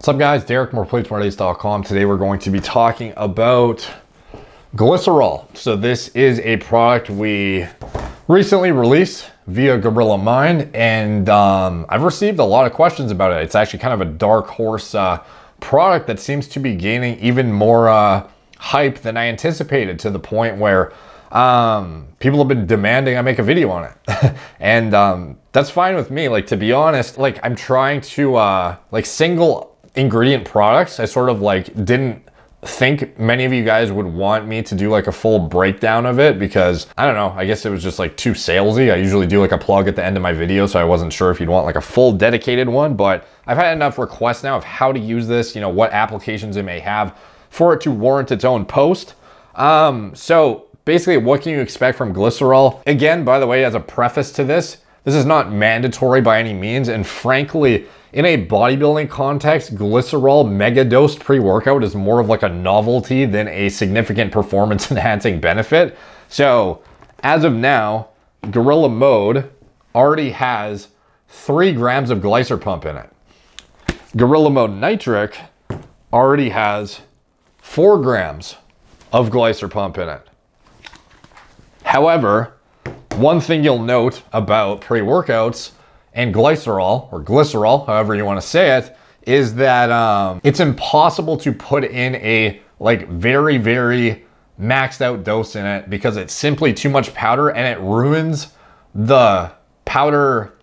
What's up guys, Derek, moreplates, Today we're going to be talking about glycerol. So this is a product we recently released via Gorilla Mind and um, I've received a lot of questions about it. It's actually kind of a dark horse uh, product that seems to be gaining even more uh, hype than I anticipated to the point where um, people have been demanding I make a video on it. and um, that's fine with me. Like to be honest, like I'm trying to uh, like single ingredient products, I sort of like didn't think many of you guys would want me to do like a full breakdown of it because I don't know, I guess it was just like too salesy. I usually do like a plug at the end of my video, so I wasn't sure if you'd want like a full dedicated one, but I've had enough requests now of how to use this, you know, what applications it may have for it to warrant its own post. Um, so basically what can you expect from glycerol? Again, by the way, as a preface to this, this is not mandatory by any means, and frankly, in a bodybuilding context, glycerol mega dosed pre-workout is more of like a novelty than a significant performance enhancing benefit. So as of now, Gorilla Mode already has three grams of glycer pump in it. Gorilla Mode Nitric already has four grams of glycer pump in it. However, one thing you'll note about pre-workouts and glycerol, or glycerol, however you want to say it, is that um, it's impossible to put in a like very, very maxed out dose in it because it's simply too much powder and it ruins the powder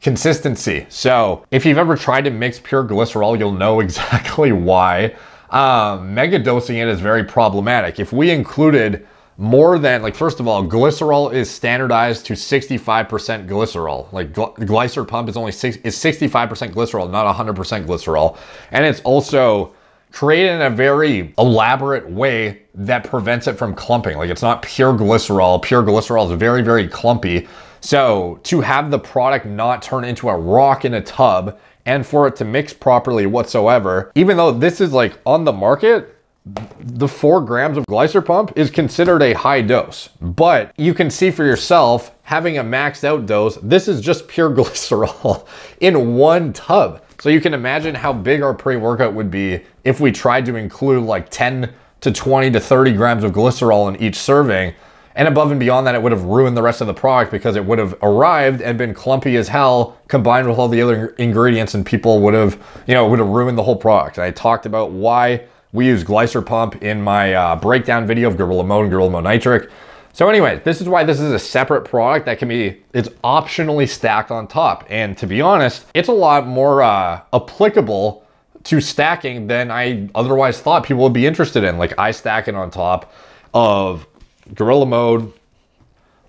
consistency. So if you've ever tried to mix pure glycerol, you'll know exactly why. Um, mega dosing it is very problematic. If we included more than like first of all glycerol is standardized to 65% glycerol. Like gl- glycer pump is only six, is 65% glycerol not 100% glycerol. And it's also created in a very elaborate way that prevents it from clumping. Like it's not pure glycerol. Pure glycerol is very very clumpy. So to have the product not turn into a rock in a tub and for it to mix properly whatsoever even though this is like on the market the four grams of glycer pump is considered a high dose, but you can see for yourself having a maxed out dose. This is just pure glycerol in one tub. So you can imagine how big our pre-workout would be if we tried to include like 10 to 20 to 30 grams of glycerol in each serving. And above and beyond that, it would have ruined the rest of the product because it would have arrived and been clumpy as hell combined with all the other ingredients and people would have, you know, would have ruined the whole product. And I talked about why we use Glycer Pump in my uh, breakdown video of Gorilla Mode and Gorilla Mode Nitric. So anyway, this is why this is a separate product that can be, it's optionally stacked on top. And to be honest, it's a lot more uh, applicable to stacking than I otherwise thought people would be interested in. Like I stack it on top of Gorilla Mode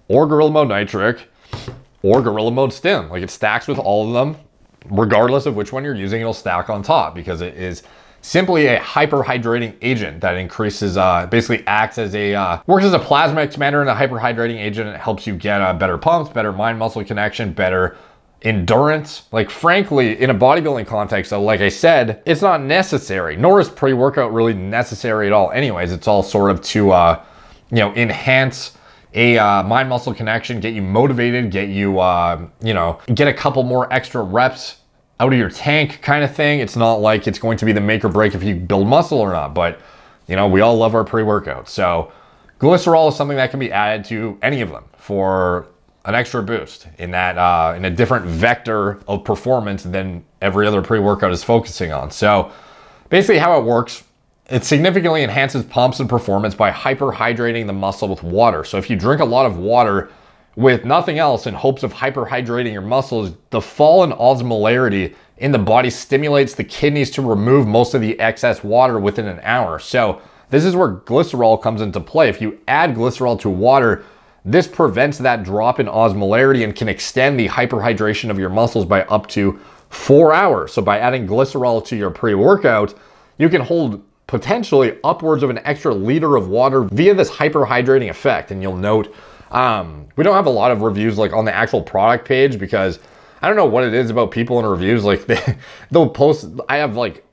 or Gorilla Mode Nitric or Gorilla Mode Stim. Like it stacks with all of them, regardless of which one you're using, it'll stack on top because it is simply a hyperhydrating agent that increases, uh, basically acts as a, uh, works as a plasma expander and a hyperhydrating agent. It helps you get uh, better pumps, better mind muscle connection, better endurance. Like frankly, in a bodybuilding context, though, like I said, it's not necessary, nor is pre-workout really necessary at all. Anyways, it's all sort of to, uh, you know, enhance a uh, mind muscle connection, get you motivated, get you, uh, you know, get a couple more extra reps out of your tank kind of thing. It's not like it's going to be the make or break if you build muscle or not, but you know, we all love our pre-workout. So glycerol is something that can be added to any of them for an extra boost in that uh, in a different vector of performance than every other pre-workout is focusing on. So basically how it works, it significantly enhances pumps and performance by hyperhydrating the muscle with water. So if you drink a lot of water, with nothing else in hopes of hyperhydrating your muscles, the fall in osmolarity in the body stimulates the kidneys to remove most of the excess water within an hour. So this is where glycerol comes into play. If you add glycerol to water, this prevents that drop in osmolarity and can extend the hyperhydration of your muscles by up to four hours. So by adding glycerol to your pre-workout, you can hold potentially upwards of an extra liter of water via this hyperhydrating effect. And you'll note um, we don't have a lot of reviews like on the actual product page because I don't know what it is about people in reviews. Like they, they'll post, I have like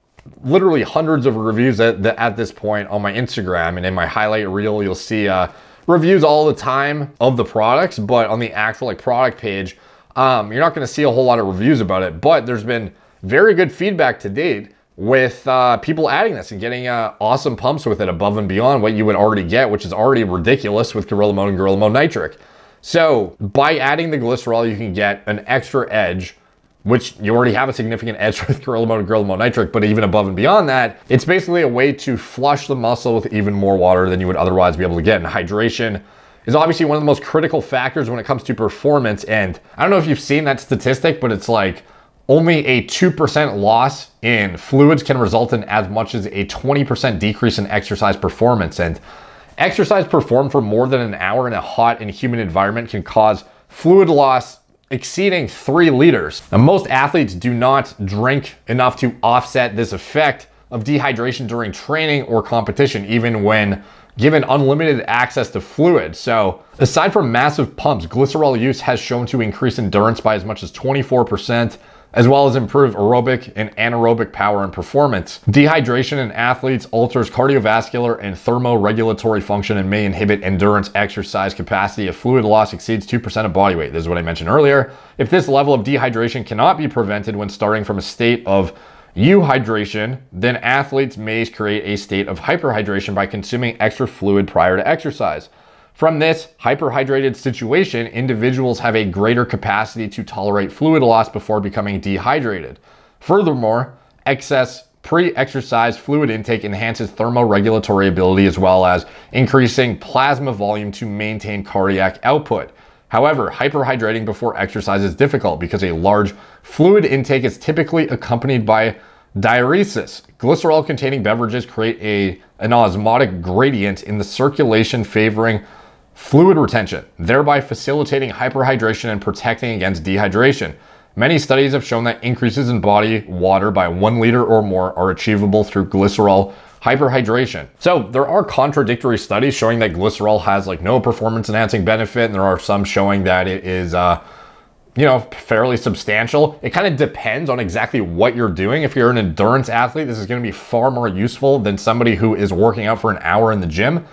literally hundreds of reviews at, at this point on my Instagram and in my highlight reel, you'll see uh, reviews all the time of the products, but on the actual like product page, um, you're not gonna see a whole lot of reviews about it, but there's been very good feedback to date with uh, people adding this and getting uh, awesome pumps with it above and beyond what you would already get, which is already ridiculous with Gorilla Mode and Gorilla Mode Nitric. So by adding the glycerol, you can get an extra edge which you already have a significant edge with Gorilla Mode and Gorilla Mode Nitric, but even above and beyond that, it's basically a way to flush the muscle with even more water than you would otherwise be able to get. And hydration is obviously one of the most critical factors when it comes to performance. And I don't know if you've seen that statistic, but it's like only a 2% loss in fluids can result in as much as a 20% decrease in exercise performance. And exercise performed for more than an hour in a hot and humid environment can cause fluid loss exceeding three liters. Now, most athletes do not drink enough to offset this effect of dehydration during training or competition, even when given unlimited access to fluid. So aside from massive pumps, glycerol use has shown to increase endurance by as much as 24%, as well as improve aerobic and anaerobic power and performance. Dehydration in athletes alters cardiovascular and thermoregulatory function and may inhibit endurance exercise capacity if fluid loss exceeds 2% of body weight. This is what I mentioned earlier. If this level of dehydration cannot be prevented when starting from a state of euhydration, then athletes may create a state of hyperhydration by consuming extra fluid prior to exercise. From this hyperhydrated situation, individuals have a greater capacity to tolerate fluid loss before becoming dehydrated. Furthermore, excess pre-exercise fluid intake enhances thermoregulatory ability as well as increasing plasma volume to maintain cardiac output. However, hyperhydrating before exercise is difficult because a large fluid intake is typically accompanied by diuresis. Glycerol containing beverages create a, an osmotic gradient in the circulation favoring fluid retention, thereby facilitating hyperhydration and protecting against dehydration. Many studies have shown that increases in body water by one liter or more are achievable through glycerol hyperhydration. So there are contradictory studies showing that glycerol has like no performance enhancing benefit, and there are some showing that it is, uh, you know, fairly substantial. It kind of depends on exactly what you're doing. If you're an endurance athlete, this is going to be far more useful than somebody who is working out for an hour in the gym.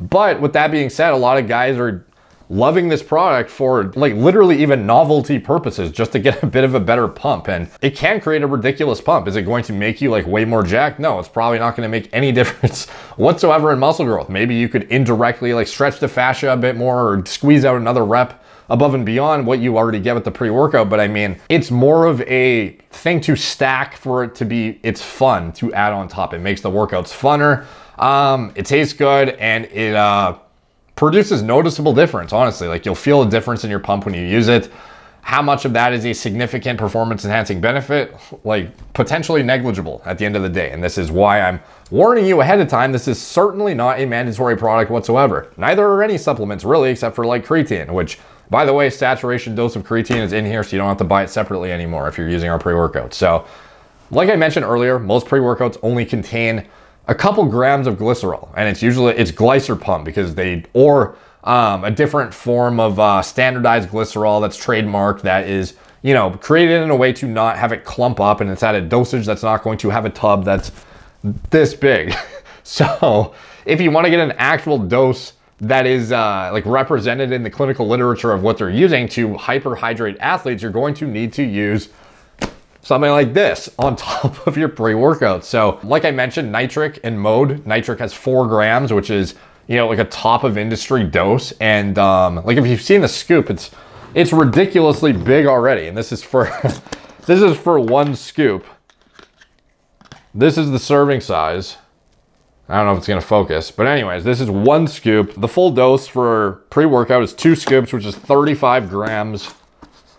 But with that being said, a lot of guys are loving this product for like literally even novelty purposes just to get a bit of a better pump. And it can create a ridiculous pump. Is it going to make you like way more jacked? No it's probably not going to make any difference whatsoever in muscle growth. Maybe you could indirectly like stretch the fascia a bit more or squeeze out another rep above and beyond what you already get with the pre-workout. But i mean it's more of a thing to stack for it to be it's fun to add on top. It makes the workouts funner um, it tastes good and it uh, produces noticeable difference, honestly. Like you'll feel a difference in your pump when you use it. How much of that is a significant performance enhancing benefit? Like potentially negligible at the end of the day. And this is why I'm warning you ahead of time. This is certainly not a mandatory product whatsoever. Neither are any supplements really, except for like creatine, which by the way, saturation dose of creatine is in here, so you don't have to buy it separately anymore if you're using our pre-workout. So like I mentioned earlier, most pre-workouts only contain a couple grams of glycerol, and it's usually it's glycer pump because they or um, a different form of uh, standardized glycerol that's trademarked that is you know created in a way to not have it clump up, and it's at a dosage that's not going to have a tub that's this big. so if you want to get an actual dose that is uh, like represented in the clinical literature of what they're using to hyperhydrate athletes, you're going to need to use something like this on top of your pre-workout. So like I mentioned, nitric and mode, nitric has four grams, which is, you know, like a top of industry dose. And um, like if you've seen the scoop, it's, it's ridiculously big already. And this is for, this is for one scoop. This is the serving size. I don't know if it's gonna focus, but anyways, this is one scoop. The full dose for pre-workout is two scoops, which is 35 grams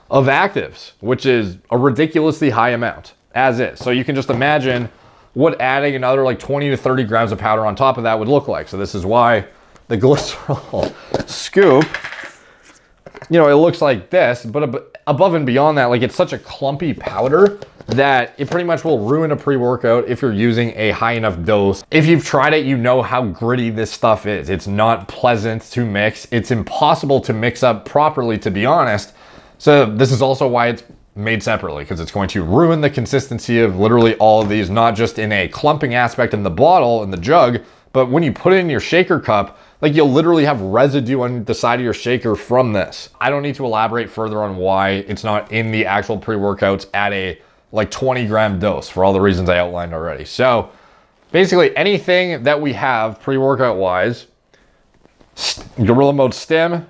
of actives, which is a ridiculously high amount as is. So you can just imagine what adding another like 20 to 30 grams of powder on top of that would look like. So this is why the glycerol scoop, you know, it looks like this, but above and beyond that, like it's such a clumpy powder that it pretty much will ruin a pre-workout if you're using a high enough dose. If you've tried it, you know how gritty this stuff is. It's not pleasant to mix. It's impossible to mix up properly, to be honest. So this is also why it's made separately because it's going to ruin the consistency of literally all of these, not just in a clumping aspect in the bottle and the jug, but when you put it in your shaker cup, like you'll literally have residue on the side of your shaker from this. I don't need to elaborate further on why it's not in the actual pre-workouts at a like 20 gram dose for all the reasons I outlined already. So basically anything that we have pre-workout wise, Gorilla Mode stim,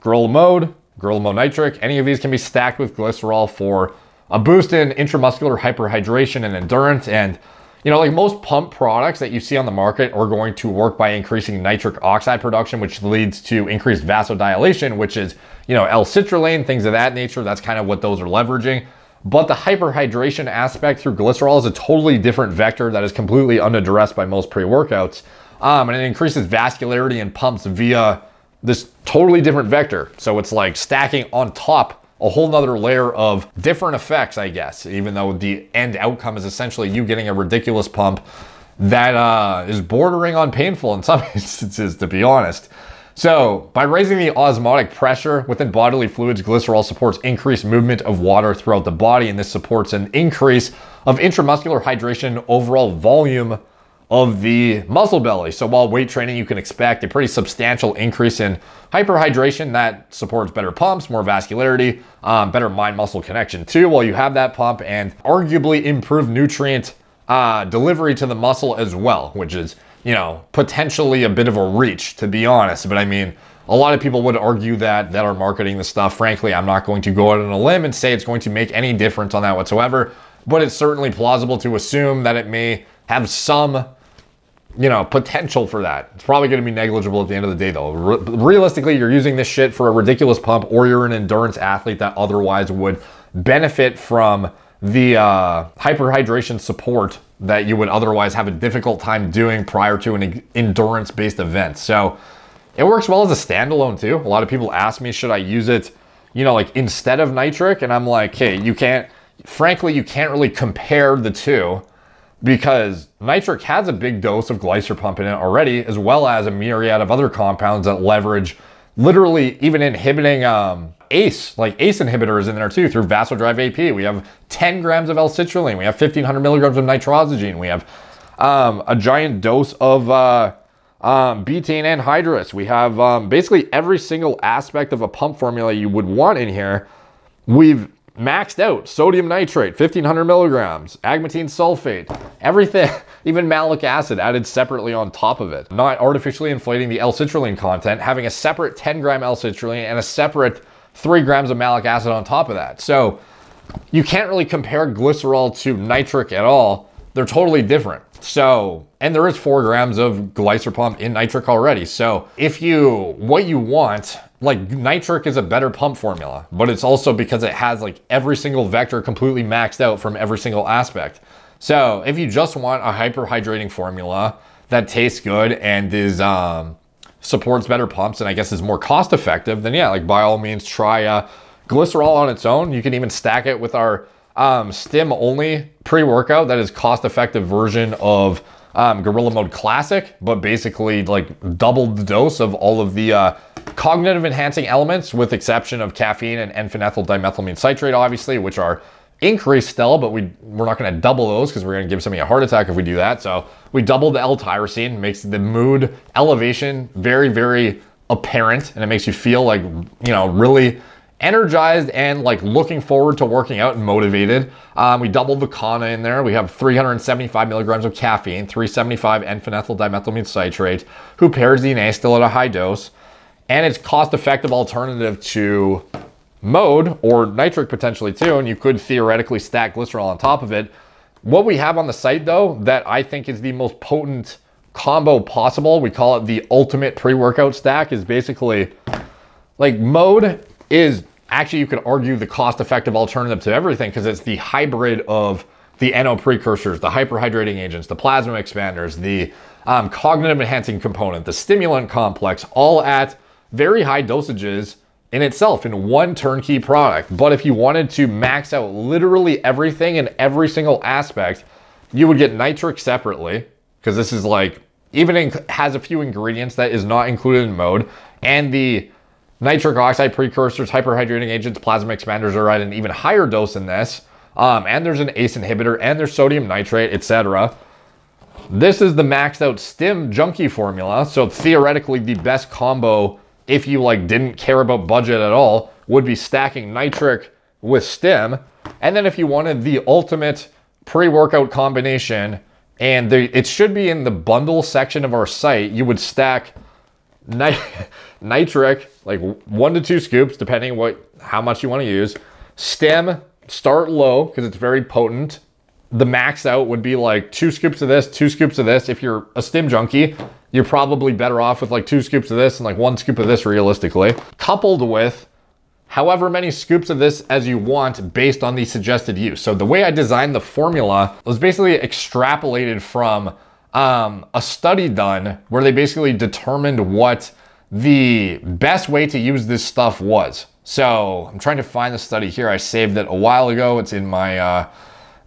Gorilla Mode, Gorilla Nitric, any of these can be stacked with glycerol for a boost in intramuscular hyperhydration and endurance. And, you know, like most pump products that you see on the market are going to work by increasing nitric oxide production, which leads to increased vasodilation, which is, you know, L-citrulline, things of that nature. That's kind of what those are leveraging. But the hyperhydration aspect through glycerol is a totally different vector that is completely unaddressed by most pre-workouts. Um, and it increases vascularity and pumps via this totally different vector. So it's like stacking on top a whole nother layer of different effects, I guess, even though the end outcome is essentially you getting a ridiculous pump that uh, is bordering on painful in some instances, to be honest. So, by raising the osmotic pressure within bodily fluids, glycerol supports increased movement of water throughout the body, and this supports an increase of intramuscular hydration overall volume of the muscle belly. So while weight training, you can expect a pretty substantial increase in hyperhydration that supports better pumps, more vascularity, um, better mind muscle connection too, while you have that pump and arguably improved nutrient uh, delivery to the muscle as well, which is, you know, potentially a bit of a reach to be honest. But I mean, a lot of people would argue that that are marketing the stuff. Frankly, I'm not going to go out on a limb and say it's going to make any difference on that whatsoever, but it's certainly plausible to assume that it may have some you know, potential for that. It's probably going to be negligible at the end of the day, though. Re- realistically, you're using this shit for a ridiculous pump, or you're an endurance athlete that otherwise would benefit from the uh, hyperhydration support that you would otherwise have a difficult time doing prior to an endurance based event. So it works well as a standalone, too. A lot of people ask me, should I use it, you know, like instead of nitric? And I'm like, hey, you can't, frankly, you can't really compare the two because nitric has a big dose of glycerpump in it already, as well as a myriad of other compounds that leverage literally even inhibiting um, ACE, like ACE inhibitors in there too through Vasodrive AP. We have 10 grams of L-citrulline. We have 1500 milligrams of Nitrosigine. We have um, a giant dose of uh, um, betaine anhydrous. We have um, basically every single aspect of a pump formula you would want in here. We've maxed out sodium nitrate, 1500 milligrams, agmatine sulfate, everything, even malic acid added separately on top of it. Not artificially inflating the L-citrulline content, having a separate 10 gram L-citrulline and a separate 3 grams of malic acid on top of that. So you can't really compare glycerol to nitric at all. They're totally different. So, and there is four grams of glycerpump in nitric already. So if you, what you want like nitric is a better pump formula, but it's also because it has like every single vector completely maxed out from every single aspect. So if you just want a hyperhydrating formula that tastes good and is um, supports better pumps and I guess is more cost effective, then yeah, like by all means try uh, glycerol on its own. You can even stack it with our um, stim only pre-workout that is cost effective version of um, Gorilla Mode Classic, but basically like doubled the dose of all of the uh, cognitive enhancing elements, with exception of caffeine and N-phenethyl dimethylamine citrate, obviously, which are increased still, but we, we're not going to double those because we're going to give somebody a heart attack if we do that. So we doubled the L-tyrosine, makes the mood elevation very, very apparent, and it makes you feel like, you know, really energized and like looking forward to working out and motivated. Um, we doubled the Kanna in there. We have 375 milligrams of caffeine, 375 N-phenethyl dimethylamine citrate, who huperzine A still at a high dose and it's cost-effective alternative to mode or nitric potentially too, and you could theoretically stack glycerol on top of it. What we have on the site though, that I think is the most potent combo possible, we call it the ultimate pre-workout stack, is basically like mode is actually you could argue the cost-effective alternative to everything because it's the hybrid of the NO precursors, the hyperhydrating agents, the plasma expanders, the um, cognitive enhancing component, the stimulant complex, all at very high dosages in itself in one turnkey product. But if you wanted to max out literally everything in every single aspect, you would get nitric separately because this is like even in, has a few ingredients that is not included in mode and the nitric oxide precursors, hyperhydrating agents, plasma expanders are at an even higher dose than this. Um, and there's an ACE inhibitor and there's sodium nitrate, etc. This is the maxed out stim junkie formula. So theoretically the best combo if you like didn't care about budget at all, would be stacking nitric with stim. And then if you wanted the ultimate pre-workout combination, and the, it should be in the bundle section of our site, you would stack nit- nitric, like one to two scoops, depending what how much you want to use. Stim, start low because it's very potent. The max out would be like two scoops of this, two scoops of this. If you're a stim junkie, you're probably better off with like two scoops of this and like one scoop of this realistically, coupled with however many scoops of this as you want based on the suggested use. So the way I designed the formula was basically extrapolated from um, a study done where they basically determined what the best way to use this stuff was. So I'm trying to find the study here. I saved it a while ago. It's in my uh,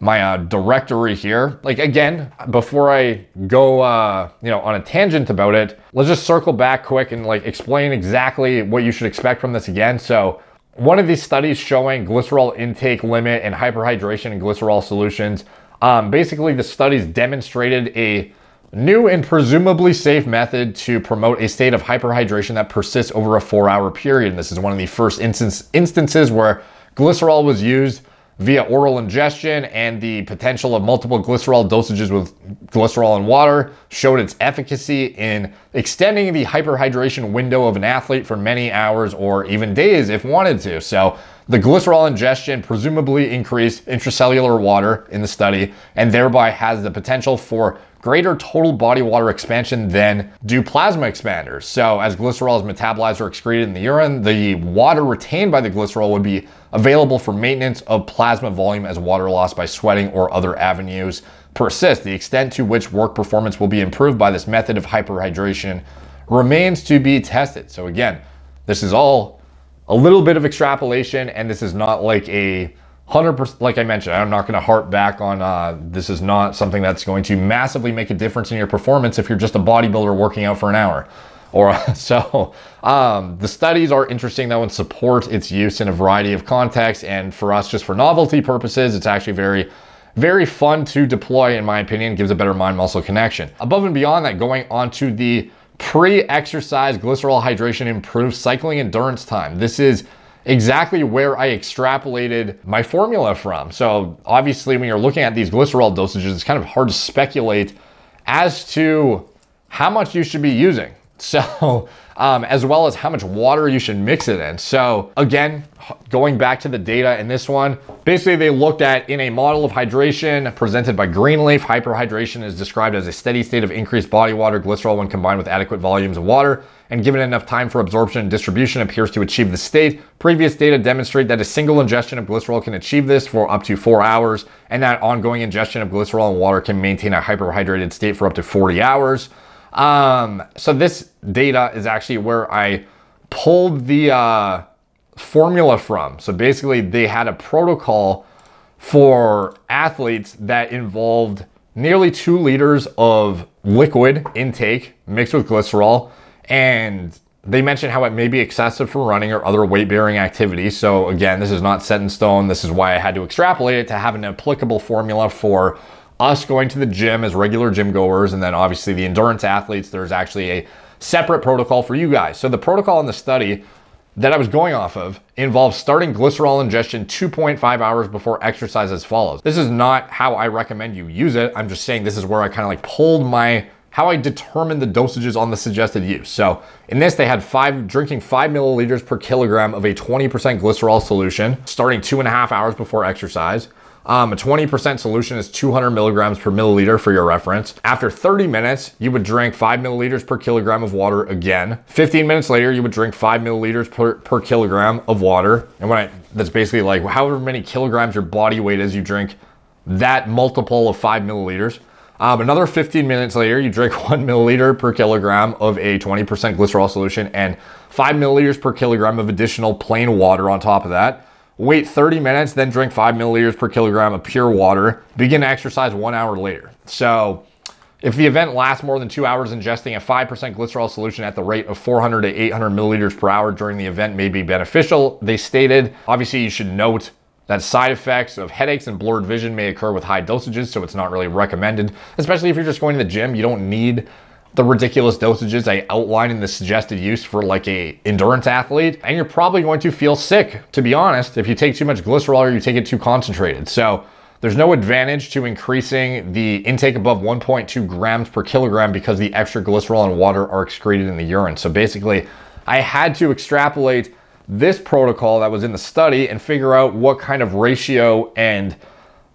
my uh, directory here. Like again, before I go, uh, you know, on a tangent about it, let's just circle back quick and like explain exactly what you should expect from this again. So one of these studies showing glycerol intake limit and hyperhydration in glycerol solutions. Um, basically, the studies demonstrated a new and presumably safe method to promote a state of hyperhydration that persists over a four hour period. And this is one of the first instance, instances where glycerol was used via oral ingestion and the potential of multiple glycerol dosages with glycerol and water showed its efficacy in extending the hyperhydration window of an athlete for many hours or even days if wanted to. So the glycerol ingestion presumably increased intracellular water in the study and thereby has the potential for greater total body water expansion than do plasma expanders. So as glycerol is metabolized or excreted in the urine, the water retained by the glycerol would be available for maintenance of plasma volume as water loss by sweating or other avenues persist. The extent to which work performance will be improved by this method of hyperhydration remains to be tested. So again, this is all a little bit of extrapolation and this is not like a 100% like i mentioned i'm not going to harp back on uh, this is not something that's going to massively make a difference in your performance if you're just a bodybuilder working out for an hour. Or so um, the studies are interesting though and support its use in a variety of contexts. And for us just for novelty purposes it's actually very very fun to deploy in my opinion gives a better mind muscle connection. Above and beyond that going on to the pre-exercise glycerol hydration improves cycling endurance time. This is exactly where I extrapolated my formula from. So obviously when you're looking at these glycerol dosages, it's kind of hard to speculate as to how much you should be using. So, um, as well as how much water you should mix it in. So again, going back to the data in this one, basically they looked at in a model of hydration presented by Greenleaf, hyperhydration is described as a steady state of increased body water glycerol when combined with adequate volumes of water and given enough time for absorption and distribution appears to achieve the state. Previous data demonstrate that a single ingestion of glycerol can achieve this for up to four hours, and that ongoing ingestion of glycerol and water can maintain a hyperhydrated state for up to 40 hours. Um, so this data is actually where I pulled the uh, formula from. So basically, they had a protocol for athletes that involved nearly two liters of liquid intake mixed with glycerol and they mentioned how it may be excessive for running or other weight bearing activities. So, again, this is not set in stone. This is why I had to extrapolate it to have an applicable formula for us going to the gym as regular gym goers. And then, obviously, the endurance athletes, there's actually a separate protocol for you guys. So, the protocol in the study that I was going off of involves starting glycerol ingestion 2.5 hours before exercise as follows. This is not how I recommend you use it. I'm just saying this is where I kind of like pulled my how I determined the dosages on the suggested use. So in this, they had five drinking five milliliters per kilogram of a 20% glycerol solution, starting two and a half hours before exercise. Um, a 20% solution is 200 milligrams per milliliter for your reference. After 30 minutes, you would drink 5 milliliters per kilogram of water again. 15 minutes later, you would drink 5 milliliters per, per kilogram of water. And when I, that's basically like however many kilograms your body weight is, you drink that multiple of 5 milliliters. Um, another 15 minutes later, you drink one milliliter per kilogram of a 20% glycerol solution and five milliliters per kilogram of additional plain water on top of that. Wait 30 minutes, then drink five milliliters per kilogram of pure water. Begin exercise one hour later. So, if the event lasts more than two hours, ingesting a 5% glycerol solution at the rate of 400 to 800 milliliters per hour during the event may be beneficial, they stated. Obviously, you should note that side effects of headaches and blurred vision may occur with high dosages, so it's not really recommended, especially if you're just going to the gym. You don't need the ridiculous dosages I outline in the suggested use for like a endurance athlete. And you're probably going to feel sick, to be honest, if you take too much glycerol or you take it too concentrated. So there's no advantage to increasing the intake above 1.2 grams per kilogram because the extra glycerol and water are excreted in the urine. So basically, I had to extrapolate this protocol that was in the study and figure out what kind of ratio and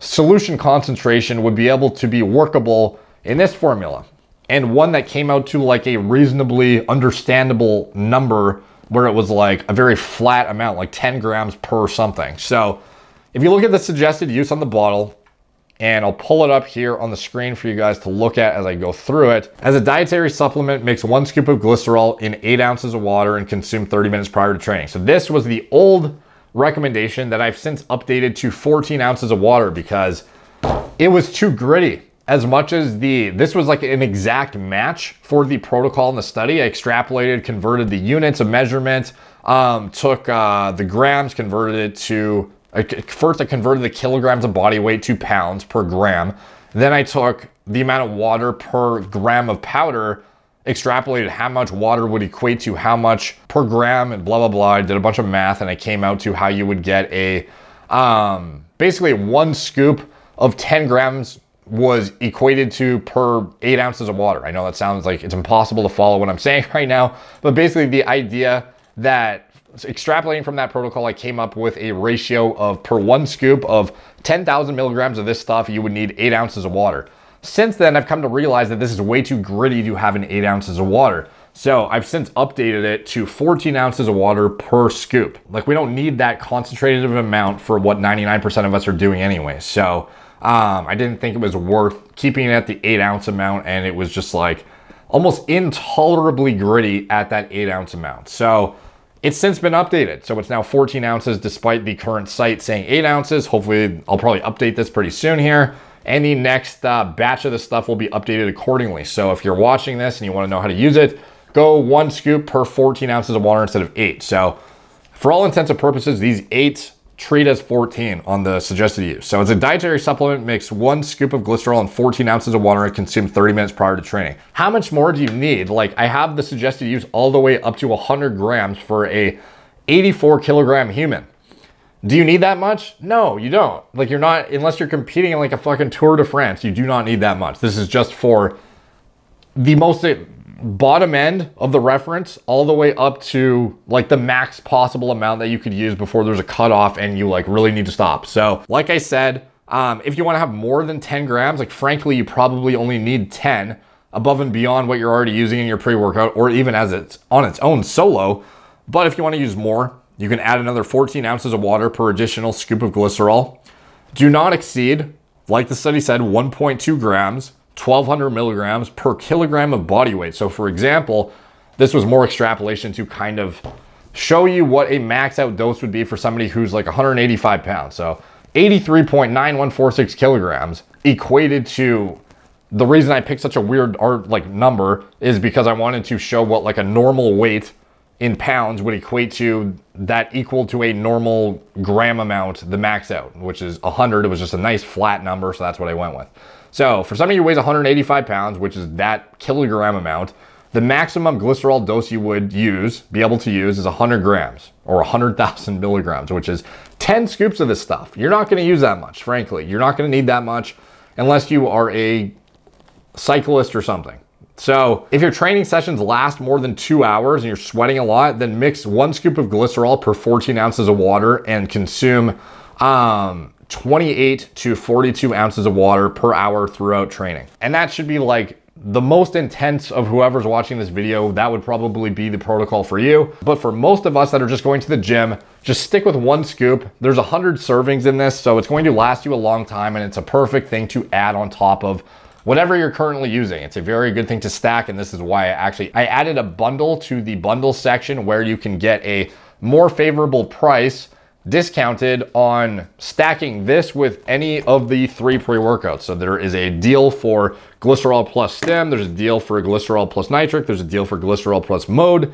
solution concentration would be able to be workable in this formula. And one that came out to like a reasonably understandable number where it was like a very flat amount, like 10 grams per something. So if you look at the suggested use on the bottle, and I'll pull it up here on the screen for you guys to look at as I go through it. As a dietary supplement, mix one scoop of glycerol in eight ounces of water and consume 30 minutes prior to training. So this was the old recommendation that I've since updated to 14 ounces of water because it was too gritty. As much as the, this was like an exact match for the protocol in the study. I extrapolated, converted the units of measurement, um, took uh, the grams, converted it to First, I converted the kilograms of body weight to pounds per gram. Then I took the amount of water per gram of powder, extrapolated how much water would equate to how much per gram and blah, blah, blah. I did a bunch of math and I came out to how you would get a, um, basically one scoop of 10 grams was equated to per eight ounces of water. I know that sounds like it's impossible to follow what I'm saying right now, but basically the idea that extrapolating from that protocol, I came up with a ratio of per one scoop of 10,000 milligrams of this stuff, you would need eight ounces of water. Since then, I've come to realize that this is way too gritty to have an eight ounces of water. So I've since updated it to 14 ounces of water per scoop. Like we don't need that concentrated amount for what 99% of us are doing anyway. So um, I didn't think it was worth keeping it at the eight ounce amount and it was just like almost intolerably gritty at that eight ounce amount. So it's since been updated, so it's now 14 ounces despite the current site saying 8 ounces. Hopefully, I'll probably update this pretty soon here. And the next uh, batch of the stuff will be updated accordingly. So if you're watching this and you want to know how to use it, go one scoop per 14 ounces of water instead of 8. So for all intents and purposes, these 8 treat as 14 on the suggested use. So it's a dietary supplement, mix one scoop of glycerol and 14 ounces of water and consume 30 minutes prior to training. How much more do you need? Like I have the suggested use all the way up to 100 grams for a 84 kilogram human. Do you need that much? No, you don't. Like you're not, unless you're competing in like a fucking Tour de France, you do not need that much. This is just for the most bottom end of the reference all the way up to like the max possible amount that you could use before there's a cutoff and you like really need to stop. So like I said, um, if you want to have more than 10 grams, like frankly, you probably only need 10 above and beyond what you're already using in your pre-workout or even as it's on its own solo. But if you want to use more, you can add another 14 ounces of water per additional scoop of glycerol. Do not exceed, like the study said, 1.2 grams 1200 milligrams per kilogram of body weight. So for example, this was more extrapolation to kind of show you what a max out dose would be for somebody who's like 185 pounds. So 83.9146 kilograms equated to the reason I picked such a weird art like number is because I wanted to show what like a normal weight in pounds would equate to that equal to a normal gram amount, the max out, which is 100. It was just a nice flat number, so that's what I went with. So for somebody who weighs 185 pounds, which is that kilogram amount, the maximum glycerol dose you would use, be able to use, is 100 grams or 100,000 milligrams, which is 10 scoops of this stuff. You're not going to use that much, frankly. You're not going to need that much unless you are a cyclist or something. So if your training sessions last more than two hours and you're sweating a lot, then mix one scoop of glycerol per 14 ounces of water and consume um, 28 to 42 ounces of water per hour throughout training. And that should be like the most intense of whoever's watching this video, that would probably be the protocol for you. But for most of us that are just going to the gym, just stick with one scoop. There's 100 servings in this, so it's going to last you a long time and it's a perfect thing to add on top of whatever you're currently using. It's a very good thing to stack and this is why I actually, I added a bundle to the bundle section where you can get a more favorable price discounted on stacking this with any of the three pre-workouts. So there is a deal for glycerol plus stim, there's a deal for glycerol plus nitric, there's a deal for glycerol plus mode,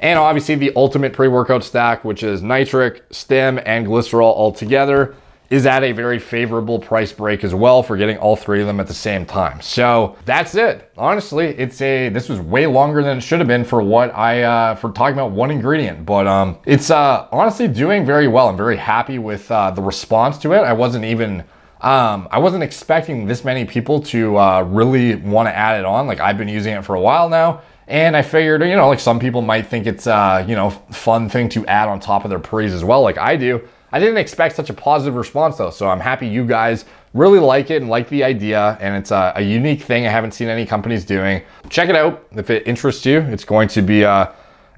and obviously the ultimate pre-workout stack, which is nitric, stim, and glycerol all together. Is at a very favorable price break as well for getting all three of them at the same time. So that's it. Honestly, it's a this was way longer than it should have been for what I uh, for talking about one ingredient, but um, it's uh, honestly doing very well. I'm very happy with uh, the response to it. I wasn't even um, I wasn't expecting this many people to uh, really want to add it on. Like I've been using it for a while now. And I figured, you know, like some people might think it's uh, you know, fun thing to add on top of their pre's as well, like I do. I didn't expect such a positive response though, so I'm happy you guys really like it and like the idea, and it's a, a unique thing I haven't seen any companies doing. Check it out if it interests you. It's going to be uh,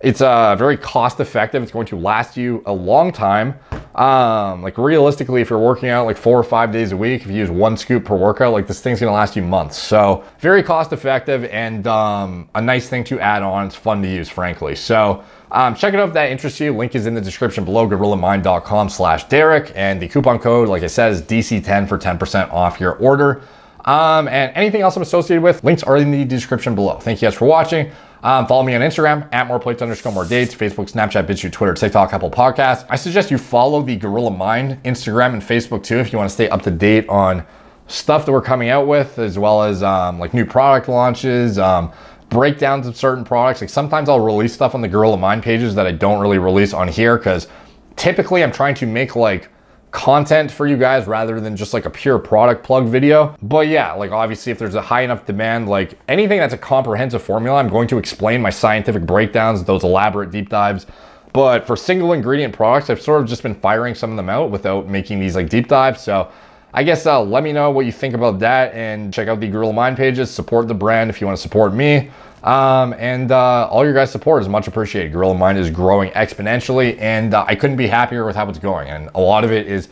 it's uh, very cost effective. It's going to last you a long time. Um, like realistically, if you're working out like four or five days a week, if you use one scoop per workout, like this thing's gonna last you months. So very cost effective and um, a nice thing to add on. It's fun to use, frankly. So um, check it out if that interests you. Link is in the description below, gorillamind.com slash Derek. And the coupon code, like I said, is DC10 for 10% off your order. Um, and anything else I'm associated with, links are in the description below. Thank you guys for watching. Um, follow me on Instagram at more plates underscore more dates, Facebook, Snapchat, BitChute, Twitter, TikTok, Apple Podcasts. I suggest you follow the Gorilla Mind Instagram and Facebook too if you want to stay up to date on stuff that we're coming out with, as well as um, like new product launches, um, breakdowns of certain products. Like sometimes I'll release stuff on the Gorilla Mind pages that I don't really release on here because typically I'm trying to make like content for you guys rather than just like a pure product plug video. But yeah, like obviously if there's a high enough demand, like anything that's a comprehensive formula, I'm going to explain my scientific breakdowns, those elaborate deep dives. But for single ingredient products, I've sort of just been firing some of them out without making these like deep dives. So I guess uh, let me know what you think about that and check out the Gorilla Mind pages, support the brand if you want to support me. Um, and uh, all your guys' support is much appreciated. Gorilla Mind is growing exponentially, and uh, I couldn't be happier with how it's going. And a lot of it is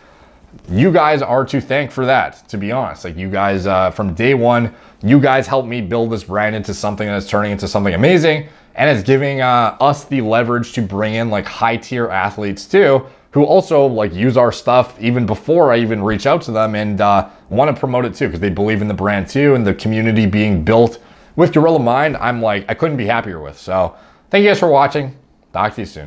you guys are to thank for that, to be honest. Like, you guys, uh, from day one, you guys helped me build this brand into something that's turning into something amazing, and it's giving uh, us the leverage to bring in like high tier athletes too who also like use our stuff even before I even reach out to them and uh, want to promote it too because they believe in the brand too and the community being built with Gorilla Mind, I'm like, I couldn't be happier with. So thank you guys for watching. Talk to you soon.